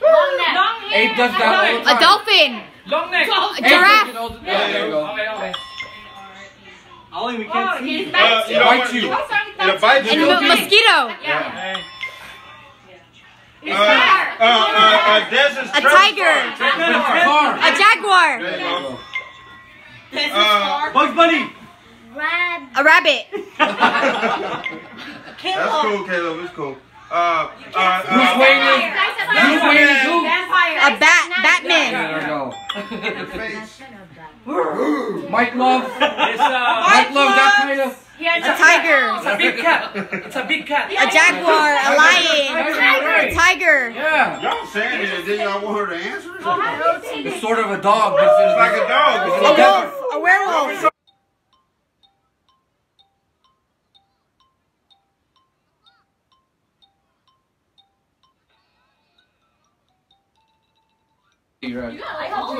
Long neck. Ape does that all the A dolphin. Long neck. A giraffe. does it all the- Yeah, there you go. Okay, okay. Only we can't see. He's Uh, back you know Bite what? you. It'll bite And you. mo- mosquito. Yeah. Uh, uh, uh, uh, this is A tiger. Farr. A jaguar. There you. This is Uh, Bugs Bunny. Brad. A rabbit. That's cool, Caleb. It's cool. Uh, uh, Bruce uh, Wayne is. Bruce Wayne is who? A bat. Batman. there you go. Mike Love. It's uh, Mike Love, that kind of. He has A tiger. it's a big cat. It's a big cat. A jaguar. A lion. A tiger. Yeah. Y'all saying it, then y'all want her to answer it? It's sort of a dog, it's It's like a dog. A wolf. A werewolf. Right. I hope